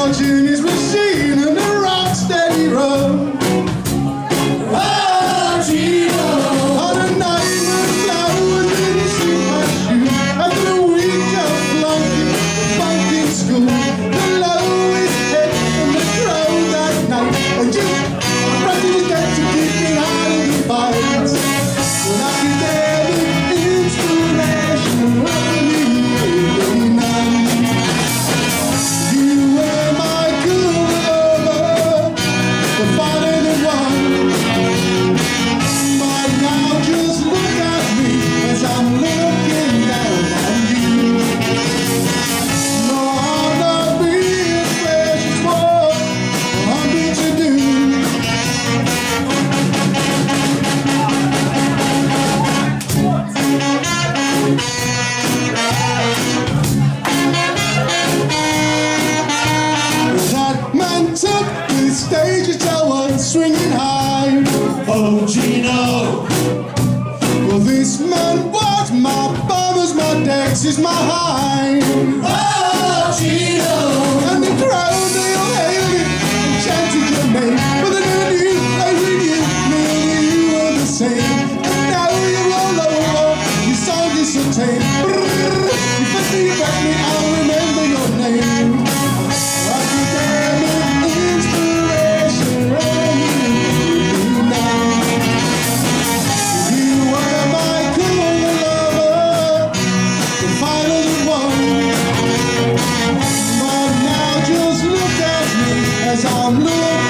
fortune is received. policeman was my bombers, my taxis, my hind. Oh, Geno. And he cried. eyes on me.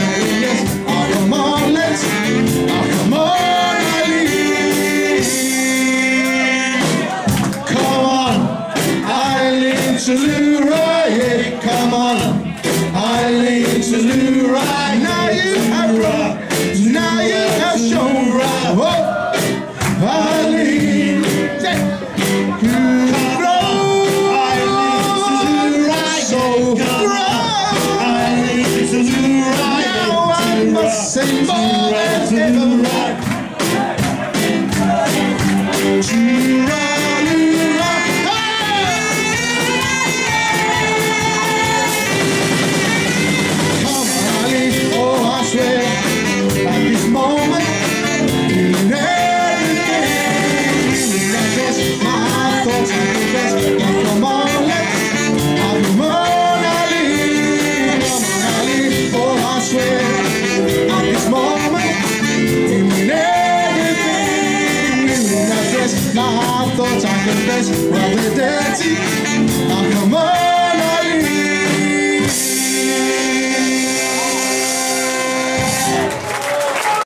hey, come on. Eileen's to new right. Now you have rock. Now you have shown right Oh, Eileen to grow Eileen's a new ride So grow new Now I must say more. I hard thoughts I confess while they're dancing. I come on,